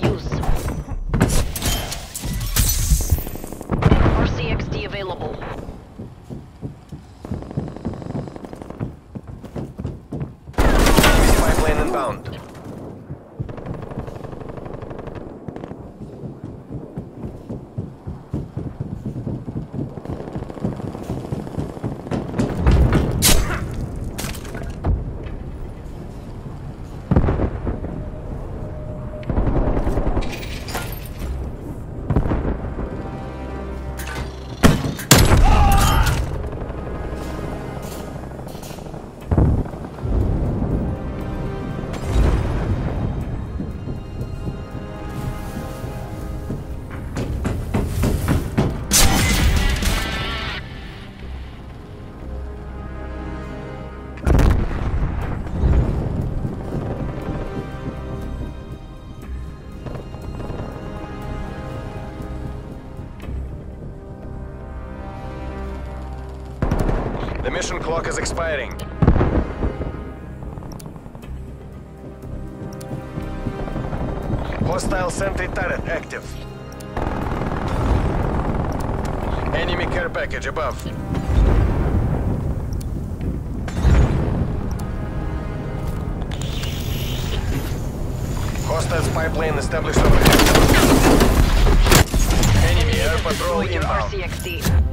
use. RCXD available. Spy plane inbound. The mission clock is expiring. Hostile sentry turret active. Enemy care package above. Hostile spy plane established. Enemy air patrol inbound. RCXD.